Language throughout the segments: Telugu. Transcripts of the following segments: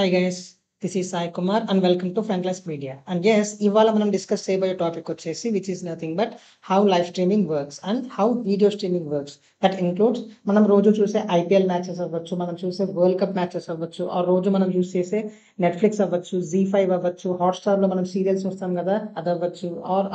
Hi guys this is Sai Kumar and welcome to Frontlines Media and yes ఇవాళ మనం డిస్కస్ చేయబోయే టాపిక్ వచ్చేసి which is nothing but how live streaming works and how video streaming works that includes మనం రోజు చూసే ఐపీఎల్ మ్యాచెస్ అవ్వచ్చు మనం చూసే వరల్డ్ కప్ మ్యాచెస్ అవ్వచ్చు ఆ రోజు మనం యూస్ చేసే నెట్ఫ్లిక్స్ అవ్వచ్చు జీ ఫైవ్ అవ్వచ్చు హాట్స్టార్లో మనం సీరియల్స్ చూస్తాం కదా అది అవ్వచ్చు ఆర్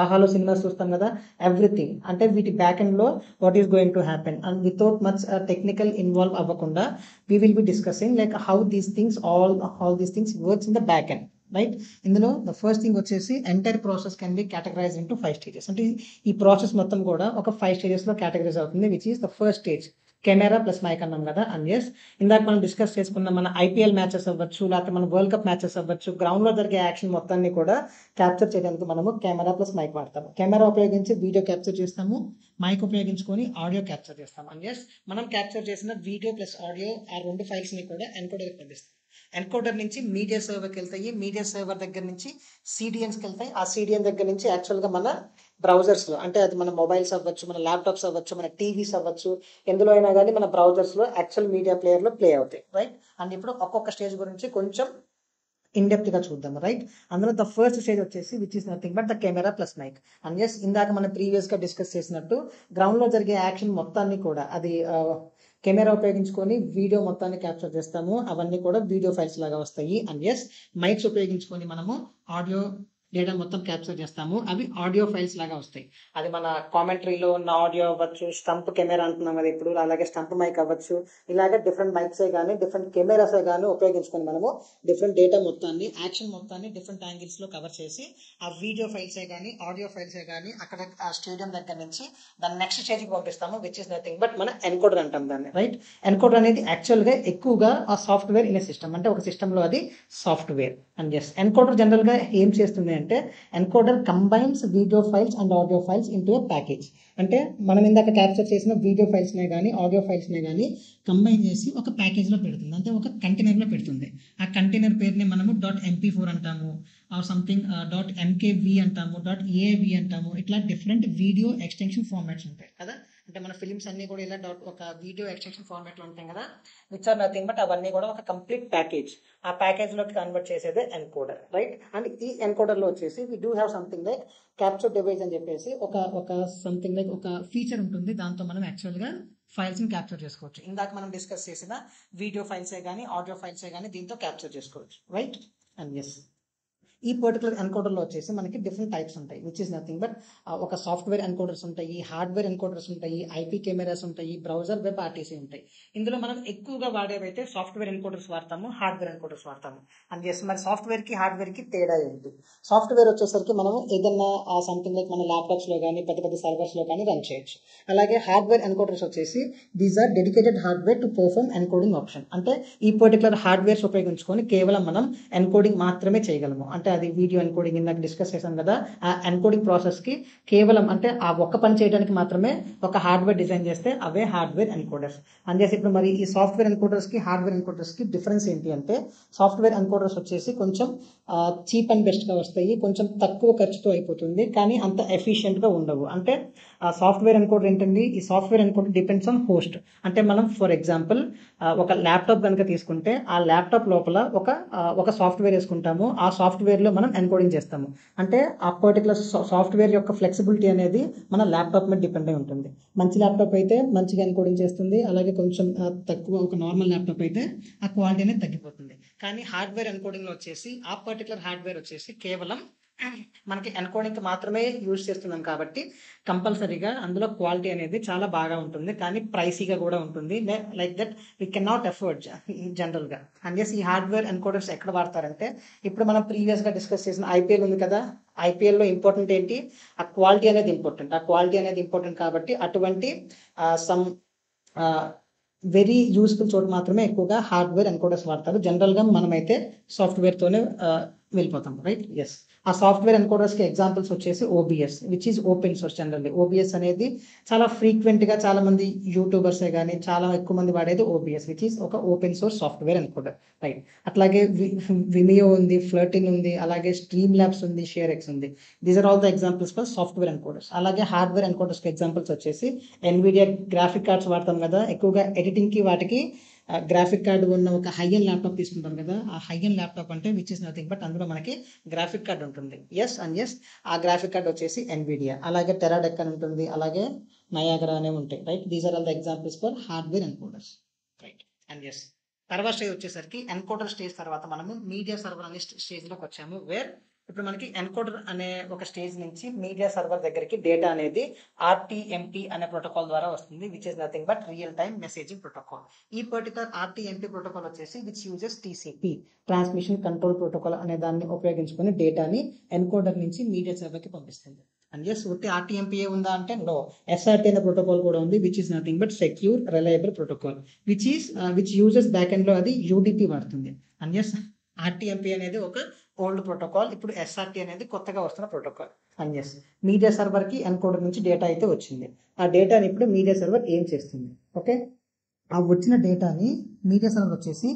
ఆహాలో సినిమాస్ చూస్తాం కదా ఎవ్రీథింగ్ అంటే వీటి బ్యాక్ ఎండ్లో what is going to happen and without much technical involve అవ్వకుండా we will be discussing like how these things all how these things works in the back end right ఇందులో ద ఫస్ట్ థింగ్ వచ్చేసి entire process can be categorize into five stages అంటే ఈ ప్రాసెస్ మొత్తం కూడా ఒక ఫైవ్ స్టేజెస్లో కేటగరైజ్ అవుతుంది which is the first stage camera plus mic అన్నాం కదా అండ్ ఎస్ ఇందాక మనం డిస్కస్ చేసుకున్న మన ఐపీఎల్ మ్యాచెస్ అవ్వచ్చు లేకపోతే మన వరల్డ్ కప్ మ్యాచెస్ అవ్వచ్చు గ్రౌండ్లో జరిగే యాక్షన్ మొత్తాన్ని కూడా క్యాప్చర్ చేయడానికి మనము కెమెరా ప్లస్ మైక్ వాడతాము. కెమెరా ఉపయోగించి వీడియో క్యాప్చర్ చేస్తాము మైక్ ఉపయోగించుకొని ఆడియో క్యాప్చర్ చేస్తాము. అండ్ ఎస్ మనం క్యాప్చర్ చేసిన వీడియో ప్లస్ ఆడియో ఆ రెండు ఫైల్స్ని కూడా ఎన్కోడర్కి పంపిస్తాం ఎన్కౌంటర్ నుంచి మీడియా సర్వర్కి వెళ్తాయి. మీడియా సర్వర్ దగ్గర నుంచి సిడిఎన్స్కి వెళ్తాయి. ఆ సిడిఎన్ దగ్గర నుంచి యాక్చువల్గా మన బ్రౌజర్స్లో అంటే అది మన మొబైల్స్ అవ్వచ్చు మన ల్యాప్టాప్స్ అవ్వచ్చు మన టీవీస్ అవ్వచ్చు ఎందులో అయినా కానీ మన బ్రౌజర్స్లో యాక్చువల్ మీడియా ప్లేయర్లో ప్లే అవుతాయి. రైట్ అండ్ ఇప్పుడు ఒక్కొక్క స్టేజ్ గురించి కొంచెం ఇన్డెప్త్గా చూద్దాం. రైట్ అందులో ద ఫస్ట్ స్టేజ్ వచ్చేసి which is nothing but the camera plus mic and yes ఇందాక మనం ప్రీవియస్గా డిస్కస్ చేసినట్టు గ్రౌండ్లో జరిగే యాక్షన్ మొత్తాన్ని కూడా అది uh, కెమెరా ఉపయోగించుకొని వీడియో మొత్తాన్ని క్యాప్చర్ చేస్తాము. అవన్నీ కూడా వీడియో ఫైల్స్ లాగా వస్తాయి. అండ్ ఎస్ మైక్స్ ఉపయోగించుకొని మనము ఆడియో డేటా మొత్తం క్యాప్చర్ చేస్తాము. అవి ఆడియో ఫైల్స్ లాగా వస్తాయి. అది మన కామెంటరీలో ఉన్న ఆడియో అవ్వచ్చు స్టంప్ కెమెరా అంటున్నాం కదా ఇప్పుడు అలాగే స్టంప్ మైక్ అవ్వచ్చు ఇలాగే డిఫరెంట్ మైక్సే కానీ డిఫరెంట్ కెమెరాసే కానీ ఉపయోగించుకొని మనము డిఫరెంట్ డేటా మొత్తాన్ని యాక్షన్ మొత్తాన్ని డిఫరెంట్ యాంగిల్స్లో కవర్ చేసి ఆ వీడియో ఫైల్సే కానీ ఆడియో ఫైల్సే కానీ అక్కడ ఆ స్టేడియం దగ్గర నుంచి దాన్ని నెక్స్ట్ స్టేజ్కి పంపిస్తాము విచ్ ఇస్ నథింగ్ బట్ మన ఎన్కోడర్ అంటాం దాన్ని. రైట్ ఎన్కోడర్ అనేది యాక్చువల్గా ఎక్కువగా ఆ సాఫ్ట్వేర్ ఇన్ సిస్టమ్ అంటే ఒక సిస్టంలో అది సాఫ్ట్వేర్. అండ్ ఎస్ ఎన్కోడర్ జనరల్గా ఏం చేస్తుంది అంటే encoder combines video files and audio files into a package. అంటే మనం ఇందాక క్యాప్చర్ చేసిన వీడియో ఫైల్స్నే కానీ ఆడియో ఫైల్స్నే కానీ కంబైన్ చేసి ఒక ప్యాకేజ్లో పెడుతుంది. అంటే ఒక కంటైనర్లో పెడుతుంది. ఆ కంటైనర్ పేరుని మనము డాట్ ఎంపీ ఫోర్ అంటాము ఆర్ సంథింగ్ డాట్ ఎంకేవి అంటాము డాట్ ఏవి అంటాము. ఇట్లా డిఫరెంట్ వీడియో ఎక్స్టెన్షన్ ఫార్మాట్స్ ఉంటాయి కదా. అంటే మన ఫిలిమ్స్ అన్ని కూడా ఇలా డాట్ ఒక వీడియో ఎక్స్టెన్షన్ ఫార్మాట్లో ఉంటాయి కదా? విచ్ ఆర్ నథింగ్ బట్ అవన్నీ కూడా ఒక కంప్లీట్ ప్యాకేజ్ ఆ ప్యాకేజ్లోకి కన్వర్ట్ చేసేదే ఎన్కోడర్ రైట్ అండ్ ఈ ఎన్కోడర్లో వచ్చేసి we do have something like capture device అని చెప్పేసి ఒక ఒక సంథింగ్ లైక్ ఒక ఫీచర్ ఉంటుంది. దాంతో మనం యాక్చువల్గా ఫైల్స్ని క్యాప్చర్ చేసుకోవచ్చు. ఇందాక మనం డిస్కస్ చేసిన వీడియో ఫైల్సే కానీ ఆడియో ఫైల్సే కానీ దీంతో క్యాప్చర్ చేసుకోవచ్చు రైట్ అండ్ ఎస్ ఈ పర్టికులర్ ఎన్కోడర్లో వచ్చేసి మనకి డిఫరెంట్ టైప్స్ ఉంటాయి విచ్ ఇస్ నథింగ్ బట్ ఒక సాఫ్ట్వేర్ ఎన్కోడర్స్ ఉంటాయి హార్డ్వేర్ ఎన్కోడర్స్ ఉంటాయి ఐపీ కెమెరాస్ ఉంటాయి బ్రౌజర్ వెబ్ ఆర్టీసీ ఉంటాయి. ఇందులో మనం ఎక్కువగా వాడేవైతే సాఫ్ట్వేర్ ఎన్కోడర్స్ వాడతాము హార్డ్వేర్ ఎన్కోడర్స్ వాడతాము. అని చేసి మరి సాఫ్ట్వేర్కి హార్డ్వేర్కి హార్డ్వేర్కి తేడా ఏంటి? సాఫ్ట్వేర్ వచ్చేసరికి మనం ఏదన్నా సంథింగ్ లైక్ మన ల్యాప్టాప్స్లో కానీ పెద్ద పెద్ద సర్వర్స్లో కానీ రన్ చేయొచ్చు. అలాగే హార్డ్వేర్ ఎన్కోడర్స్ వచ్చేసి these are dedicated hardware to perform encoding option అంటే ఈ పర్టికులర్ హార్డ్వేర్స్ ఉపయోగించుకొని కేవలం మనం ఎన్కోడింగ్ మాత్రమే చేయగలము. అంటే అది వీడియో ఎన్కోడింగ్ ఇందాక డిస్కస్ చేశాం కదా. ఆ ఎన్కోడింగ్ ప్రాసెస్కి కేవలం అంటే ఆ ఒక్క పని చేయడానికి మాత్రమే ఒక హార్డ్వేర్ డిజైన్ చేస్తే అవే హార్డ్వేర్ ఎన్కోడర్స్ అందేసి ఇప్పుడు మరి ఈ సాఫ్ట్వేర్ ఎన్కోడర్స్కి హార్డ్వేర్ ఎన్కోడర్స్కి డిఫరెన్స్ ఏంటి అంటే సాఫ్ట్వేర్ ఎన్కోడర్స్ వచ్చేసి కొంచెం చీప్ అండ్ బెస్ట్గా వస్తాయి. కొంచెం తక్కువ ఖర్చుతో అయిపోతుంది. కానీ అంత ఎఫిషియెంట్గా ఉండవు. అంటే ఆ సాఫ్ట్వేర్ అనుకోవడం ఏంటండి? ఈ సాఫ్ట్వేర్ అనుకోవడం డిపెండ్స్ ఆన్ హోస్ట్. అంటే మనం ఫర్ ఎగ్జాంపుల్ ఒక ల్యాప్టాప్ కనుక తీసుకుంటే ఆ ల్యాప్టాప్ లోపల ఒక ఒక సాఫ్ట్వేర్ వేసుకుంటాము. ఆ సాఫ్ట్వేర్లో మనం ఎన్కోడింగ్ చేస్తాము. అంటే ఆ పర్టికులర్ సాఫ్ట్వేర్ యొక్క ఫ్లెక్సిబిలిటీ అనేది మన ల్యాప్టాప్ మీద డిపెండ్ అయి ఉంటుంది. మంచి ల్యాప్టాప్ అయితే మంచిగా ఎన్కోడింగ్ చేస్తుంది. అలాగే కొంచెం తక్కువ ఒక నార్మల్ ల్యాప్టాప్ అయితే ఆ క్వాలిటీ అనేది తగ్గిపోతుంది. కానీ హార్డ్వేర్ ఎన్కోడింగ్లో వచ్చేసి ఆ పర్టికులర్ హార్డ్వేర్ వచ్చేసి కేవలం మనకి ఎన్కోడింగ్ మాత్రమే యూజ్ చేస్తున్నాం కాబట్టి కంపల్సరీగా అందులో క్వాలిటీ అనేది చాలా బాగా ఉంటుంది. కానీ ప్రైసీగా కూడా ఉంటుంది. Like that we can not afford జనరల్గా అండ్ ఈ హార్డ్వేర్ ఎన్కోడర్స్ ఎక్కడ వాడతారంటే ఇప్పుడు మనం ప్రీవియస్గా డిస్కస్ చేసిన ఐపీఎల్ ఉంది కదా ఐపీఎల్లో ఇంపార్టెంట్ ఏంటి? ఆ క్వాలిటీ అనేది ఇంపార్టెంట్ ఆ క్వాలిటీ అనేది ఇంపార్టెంట్ కాబట్టి అటువంటి సమ్ వెరీ యూస్ఫుల్ చోట మాత్రమే ఎక్కువగా హార్డ్వేర్ ఎన్కోడర్స్ వాడతారు. జనరల్గా మనమైతే సాఫ్ట్వేర్తోనే వెళ్ళిపోతాం రైట్ ఎస్ ఆ సాఫ్ట్వేర్ ఎన్కోడర్స్కి ఎగ్జాంపుల్స్ వచ్చేసి OBS which is open source generally OBS అనేది చాలా ఫ్రీక్వెంట్గా చాలా మంది యూట్యూబర్సే కానీ చాలా ఎక్కువ మంది వాడేది ఓబిఎస్ విచ్ ఈజ్ ఒక open source software encoder right అట్లాగే విమియో ఉంది ఫ్లర్టిన్ ఉంది అలాగే స్ట్రీమ్ ల్యాబ్స్ ఉంది షేర్ ఎక్స్ ఉంది. These are all the examples for software encoders అలాగే హార్డ్వేర్ ఎన్కోడర్స్కి ఎగ్జాంపుల్స్ వచ్చేసి ఎన్విడియా గ్రాఫిక్ కార్డ్స్ వాడతాం కదా ఎక్కువగా ఎడిటింగ్కి వాటికి గ్రాఫిక్ కార్డు ఉన్న ఒక హై అండ్ ల్యాప్టాప్ తీసుకుంటాం కదా ఆ హై అండ్ ల్యాప్టాప్ అంటే విచ్ ఇస్ నథింగ్ బట్ అందులో మనకి గ్రాఫిక్ కార్డ్ ఉంటుంది. ఎస్ అండ్ ఎస్ ఆ గ్రాఫిక్ కార్డ్ వచ్చేసి ఎన్విడియా అలాగే టెరాడెక్ అని ఉంటుంది అలాగే నయాగరా అనే ఉంటాయి right these are all the examples for hardware encoders right and yes తర్వాత స్టేజ్ వచ్చేసరికి ఎన్కోడర్ స్టేజ్ తర్వాత మనము మీడియా సర్వర్ అనే స్టేజ్లోకి వచ్చాము వేర్ ఇప్పుడు మనకి ఎన్కోడర్ అనే ఒక స్టేజ్ నుంచి మీడియా సర్వర్ దగ్గరికి డేటా అనేది ఆర్టీఎంపీ అనే ప్రోటోకాల్ ద్వారా వస్తుంది which is nothing but real time messaging protocol ఈ పర్టికులర్ ఆర్టీఎంపీ ప్రోటోకాల్ వచ్చేసి which uses TCP transmission control protocol అనే దాన్ని ఉపయోగించుకొని డేటాని ఎన్కోడర్ నుంచి మీడియా సర్వర్కి పంపిస్తుంది. అండ్ ఎస్ ఒట్టి ఆర్టీఎంపీఏ ఉందా అంటే నో ఎస్ఆర్టీ అనే ప్రోటోకాల్ కూడా ఉంది which is nothing but secure reliable protocol which is which uses back ఎండ్లో అది యూడిపి వాడుతుంది. అండ్ ఎస్ ఆర్టీఎంపీ అనేది ఒక ఓల్డ్ ప్రోటోకాల్ ఇప్పుడు ఎస్ఆర్టీ అనేది కొత్తగా వస్తున్న ప్రోటోకాల్ అండ్ మీడియా సర్వర్కి ఎన్కోడర్ నుంచి డేటా అయితే వచ్చింది. ఆ డేటాని ఇప్పుడు మీడియా సర్వర్ ఏం చేస్తుంది? ఓకే? ఆ వచ్చిన డేటాని మీడియా సర్వర్ వచ్చేసి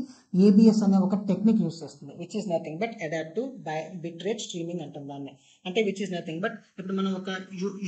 ఏబిఎస్ అనే ఒక టెక్నిక్ యూస్ చేస్తుంది. Which is nothing but adapt to bit rate streaming అంటాం దాన్ని. అంటే విచ్ ఇస్ నథింగ్ బట్ ఇప్పుడు మనం ఒక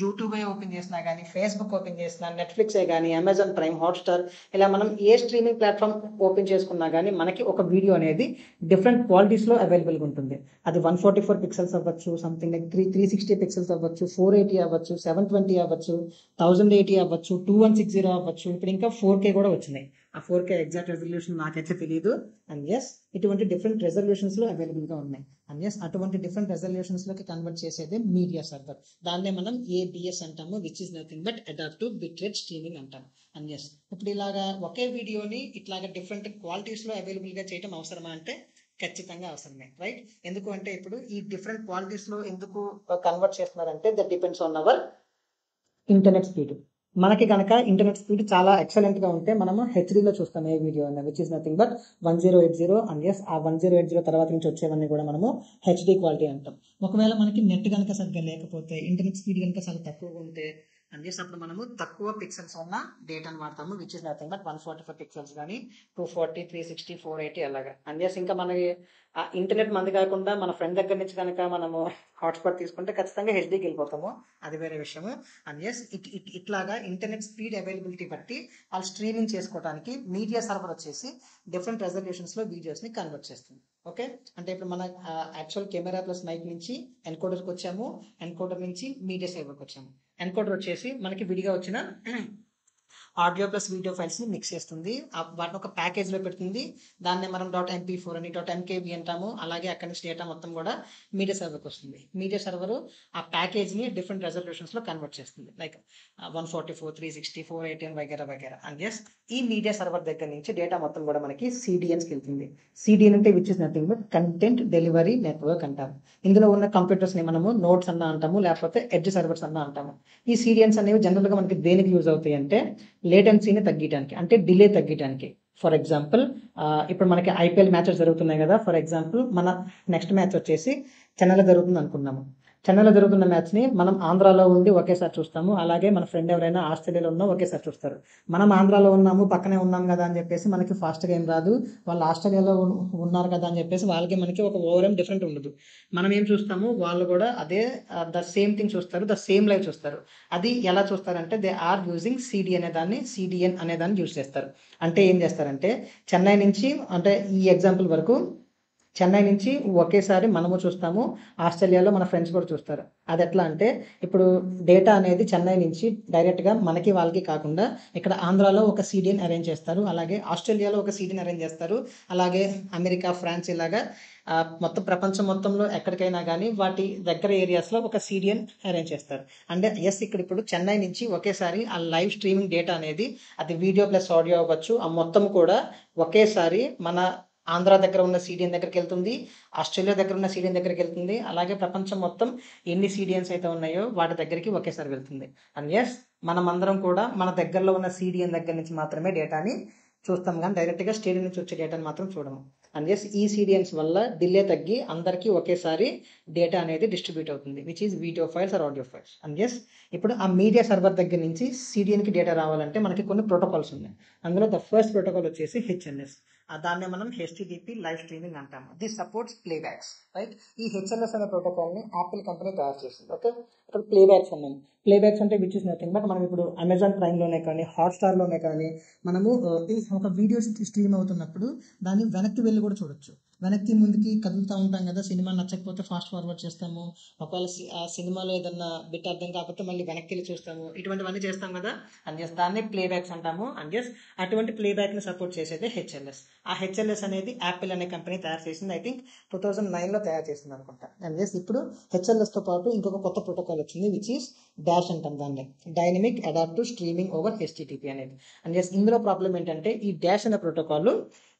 యూట్యూబ్ ఓపెన్ చేసినా కానీ ఫేస్బుక్ ఓపెన్ చేసినా నెట్ఫ్లిక్స్ కానీ అమెజాన్ ప్రైమ్ హాట్స్టార్ ఇలా మనం ఏ స్ట్రీమింగ్ ప్లాట్ఫామ్ ఓపెన్ చేసుకున్నా కానీ మనకి ఒక వీడియో అనేది డిఫరెంట్ క్వాలిటీస్లో అవైలబుల్గా ఉంటుంది. అది వన్ ఫార్టీ ఫోర్ పిక్సెల్స్ అవ్వచ్చు something like three three sixty pixels అవ్వచ్చు ఫోర్ ఎయిటీ అవ్వచ్చు సెవెన్ ట్వంటీ అవ్వచ్చు థౌజండ్ ఎయిటీ అవ్వచ్చు టూ వన్ సిక్స్ జీరో అవ్వచ్చు ఇప్పుడు ఇంకా ఫోర్ కే కూడా వచ్చినాయి. ఆ ఫోర్ కే ఎగ్జాక్ట్ రెజల్యూషన్ నాకైతే తెలియదు అండ్ ఎస్ ఇటువంటి డిఫరెంట్ రెజల్యూషన్స్లో అవైలబుల్గా ఉన్నాయి. అండ్ ఎస్ అటువంటి డిఫరెంట్ రెజల్యూషన్స్లోకి కన్వర్ట్ చేసేదే మీడియా సర్వర్ దాన్నే మనం ఏబిఎస్ అంటాము which is nothing but adapt bit rate streaming అంటాం అండ్ ఎస్ ఇప్పుడు ఇలాగా ఒకే వీడియోని ఇట్లాగా డిఫరెంట్ క్వాలిటీస్లో అవైలబుల్గా చేయడం అవసరమా అంటే ఖచ్చితంగా అవసరమే రైట్ ఎందుకు అంటే ఇప్పుడు ఈ డిఫరెంట్ క్వాలిటీస్లో ఎందుకు కన్వర్ట్ చేస్తున్నారంటే that depends on our internet speed మనకి కనుక ఇంటర్నెట్ స్పీడ్ చాలా ఎక్సలెంట్గా ఉంటే మనము హెచ్డీలో చూస్తాం ఏ వీడియో అన్న which is nothing but one zero eight zero and yes uh one zero eight zero తర్వాత నుంచి వచ్చేవన్నీ కూడా మనము హెచ్డీ క్వాలిటీ అంటాం. ఒకవేళ మనకి నెట్ కనుక సరిగ్గా లేకపోతే ఇంటర్నెట్ స్పీడ్ కనుక చాలా తక్కువగా ఉంటే అండ్ అప్పుడు మనము తక్కువ పిక్సెల్స్ ఉన్న డేటాను వాడతాము which is nothing but one forty five pixels కానీ two forty three sixty four eighty అలాగా అండ్ ఇంకా మనకి ఆ ఇంటర్నెట్ మంది కాకుండా మన ఫ్రెండ్ దగ్గర నుంచి కనుక మనము హాట్స్పాట్ తీసుకుంటే ఖచ్చితంగా హెచ్డీకి వెళ్ళిపోతాము. అది వేరే విషయము. అండ్ ఇట్ ఇట్ ఇట్లాగా ఇంటర్నెట్ స్పీడ్ అవైలబిలిటీ బట్టి వాళ్ళు స్ట్రీమింగ్ చేసుకోవడానికి మీడియా సర్వర్ వచ్చేసి డిఫరెంట్ రెజల్యూషన్స్లో వీడియోస్ని కన్వర్ట్ చేస్తుంది. ఓకే? అంటే ఇప్పుడు మన యాక్చువల్ కెమెరా ప్లస్ మైక్ నుంచి ఎన్కోడర్కి వచ్చాము ఎన్కోడర్ నుంచి మీడియా సర్వర్కి వచ్చాము ఎన్కోడర్ వచ్చేసి మనకి విడిగా వచ్చిన ఆడియో ప్లస్ వీడియో ఫైల్స్ని మిక్స్ చేస్తుంది. వాటిని ఒక ప్యాకేజ్లో పెడుతుంది. దాన్ని మనం. డాట్ ఎంపీ ఫోర్ అని డాట్ ఎంకేబి అంటాము. అలాగే అక్కడి నుంచి డేటా మొత్తం కూడా మీడియా సర్వర్కి వస్తుంది. మీడియా సర్వర్ ఆ ప్యాకేజ్ని డిఫరెంట్ రెజల్యూషన్స్లో కన్వర్ట్ చేస్తుంది. Like one forty four three sixty four eighteen వగేరా వగేరా. అండ్ ఎస్ ఈ మీడియా సర్వర్ దగ్గర నుంచి డేటా మొత్తం కూడా మనకి సిడిఎన్స్కి వెళ్తుంది. సిడిఎన్ అంటే which is nothing but content delivery network అంటారు ఇందులో ఉన్న కంప్యూటర్స్ని మనము నోట్స్ అన్న అంటాము లేకపోతే ఎడ్జ్ సర్వర్స్ అన్న అంటాము. ఈ సిడిఎన్స్ అనేవి జనరల్గా మనకి దేనికి యూజ్ అవుతాయి అంటే లేటెన్సీని తగ్గించడానికి అంటే డిలే తగ్గించడానికి ఫర్ ఎగ్జాంపుల్ ఇప్పుడు మనకి ఐపీఎల్ మ్యాచెస్ జరుగుతున్నాయి కదా. ఫర్ ఎగ్జాంపుల్ మన నెక్స్ట్ మ్యాచ్ వచ్చేసి చెన్నైలో జరుగుతుంది అనుకున్నాము. చెన్నైలో జరుగుతున్న మ్యాచ్ని మనం ఆంధ్రాలో ఉండి ఒకేసారి చూస్తాము. అలాగే మన ఫ్రెండ్ ఎవరైనా ఆస్ట్రేలియాలో ఉన్నా ఒకేసారి చూస్తారు. మనం ఆంధ్రాలో ఉన్నాము పక్కనే ఉన్నాం కదా అని చెప్పేసి మనకి ఫాస్ట్గా ఏం రాదు. వాళ్ళు ఆస్ట్రేలియాలో ఉన్నారు కదా అని చెప్పేసి వాళ్ళకి మనకి ఒక ఓవర్ ఏం డిఫరెంట్ ఉండదు. మనం ఏం చూస్తాము వాళ్ళు కూడా అదే ద సేమ్ థింగ్ చూస్తారు ద సేమ్ లైవ్ చూస్తారు. అది ఎలా చూస్తారంటే దే ఆర్ యూజింగ్ సిడి అనే దాన్ని సిడిఎన్ అనే దాన్ని యూజ్ చేస్తారు. అంటే ఏం చేస్తారంటే చెన్నై నుంచి అంటే ఈ ఎగ్జాంపుల్ వరకు చెన్నై నుంచి ఒకేసారి మనము చూస్తాము ఆస్ట్రేలియాలో మన ఫ్రెండ్స్ కూడా చూస్తారు. అది ఎట్లా అంటే ఇప్పుడు డేటా అనేది చెన్నై నుంచి డైరెక్ట్గా మనకి వాళ్ళకి కాకుండా ఇక్కడ ఆంధ్రాలో ఒక సీడీని అరేంజ్ చేస్తారు అలాగే ఆస్ట్రేలియాలో ఒక సీడీని అరేంజ్ చేస్తారు అలాగే అమెరికా ఫ్రాన్స్ ఇలాగా మొత్తం ప్రపంచం మొత్తంలో ఎక్కడికైనా కానీ వాటి దగ్గర ఏరియాస్లో ఒక సీడియన్ అరేంజ్ చేస్తారు. అంటే ఎస్ ఇక్కడ ఇప్పుడు చెన్నై నుంచి ఒకేసారి ఆ లైవ్ స్ట్రీమింగ్ డేటా అనేది అది వీడియో ప్లస్ ఆడియో అవ్వచ్చు ఆ మొత్తం కూడా ఒకేసారి మన ఆంధ్ర దగ్గర ఉన్న సీడియన్ దగ్గరికి వెళ్తుంది ఆస్ట్రేలియా దగ్గర ఉన్న సీడియన్ దగ్గరికి వెళ్తుంది అలాగే ప్రపంచం మొత్తం ఎన్ని సీడియన్స్ అయితే ఉన్నాయో వాటి దగ్గరికి ఒకేసారి వెళ్తుంది. అండ్ ఎస్ మనం అందరం కూడా మన దగ్గరలో ఉన్న సీడియన్ దగ్గర నుంచి మాత్రమే డేటాని చూస్తాం కానీ డైరెక్ట్గా స్టేడియం నుంచి వచ్చే డేటాని మాత్రం చూడము. అండ్ ఎస్ ఈ సీడియన్స్ వల్ల డిలే తగ్గి అందరికీ ఒకేసారి డేటా అనేది డిస్ట్రిబ్యూట్ అవుతుంది which is video files or audio files. And yes ఇప్పుడు ఆ మీడియా సర్వర్ దగ్గర నుంచి సీడియన్కి డేటా రావాలంటే మనకి కొన్ని ప్రోటోకాల్స్ ఉన్నాయి. అందులో ద ఫస్ట్ ప్రోటోకాల్ వచ్చేసి హెచ్ఎన్ఎస్. దాన్నే మనం హెచ్టిటిపి లైవ్ స్ట్రీమింగ్ అంటాము. దిస్ సపోర్ట్స్ ప్లేబ్యాక్స్ రైట్ ఈ హెచ్ఎల్ఎస్ అనే ప్రోటోకాల్ని యాపిల్ కంపెనీ తయారు చేసింది ఓకే ఇక్కడ ప్లేబ్యాక్స్ ఉన్నాయి. ప్లేబ్యాక్స్ అంటే విచ్ ఇస్ నథింగ్ బట్ మనం ఇప్పుడు అమెజాన్ ప్రైమ్లోనే కానీ హాట్స్టార్లోనే కానీ మనము uh, ఒక వీడియో స్ట్రీమ్ అవుతున్నప్పుడు దాన్ని వెనక్కి వెళ్ళి కూడా చూడొచ్చు. వెనక్కి ముందుకి కదులుతూ ఉంటాం కదా సినిమా నచ్చకపోతే ఫాస్ట్ ఫార్వర్డ్ చేస్తాము. ఒకవేళ ఆ సినిమాలో ఏదన్నా బిట్ అర్థం కాకపోతే మళ్ళీ వెనక్కి వెళ్ళి చూస్తాము. ఇటువంటివన్నీ చేస్తాం కదా అండ్ జస్ట్ దాన్ని ప్లేబ్యాక్స్ అంటాము అండ్ జస్ట్ అటువంటి ప్లేబ్యాక్ని సపోర్ట్ చేసేది హెచ్ఎల్ఎస్ ఆ హెచ్ఎల్ఎస్ అనేది యాపిల్ అనే కంపెనీ తయారు చేసింది. ఐ థింక్ టూ థౌజండ్ నైన్లో తయారు చేసింది అనుకుంటా. అండ్ జస్ట్ ఇప్పుడు హెచ్ఎల్ఎస్తో పాటు ఇంకొక కొత్త ప్రోటోకాల్ వచ్చింది విచ్ ఈస్ డాష్ అంటాం దాన్ని. Dynamic adaptive streaming over HTTP అనేది. అండ్ జస్ట్ ఇందులో ప్రాబ్లం ఏంటంటే ఈ డాష్ అనే ప్రోటోకాల్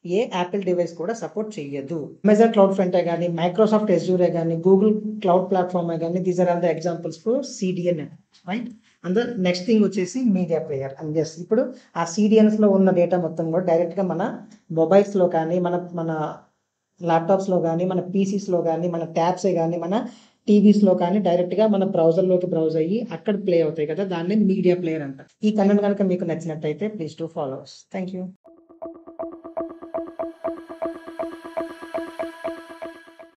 ఏ యాపిల్ డివైస్ కూడా సపోర్ట్ చేయదు అమెజాన్ క్లౌడ్ ఫ్రంటే కానీ మైక్రోసాఫ్ట్ ఎజ్యూరే కానీ గూగుల్ క్లౌడ్ ప్లాట్ఫామే కానీ these are all the examples for CDN right and next thing వచ్చేసి మీడియా ప్లేయర్ అండ్ ఎస్ ఇప్పుడు ఆ సిడిఎన్స్లో ఉన్న డేటా మొత్తం కూడా డైరెక్ట్గా మన మొబైల్స్లో కానీ మన మన ల్యాప్టాప్స్లో కానీ మన పీసీస్లో కానీ మన ట్యాబ్సే కానీ మన టీవీస్లో కానీ డైరెక్ట్గా మన బ్రౌజర్లోకి బ్రౌజ్ అయ్యి అక్కడ ప్లే అవుతాయి కదా దాన్ని మీడియా ప్లేయర్ అంటారు. ఈ కంటెంట్ కనుక మీకు నచ్చినట్టయితే please to followers thank you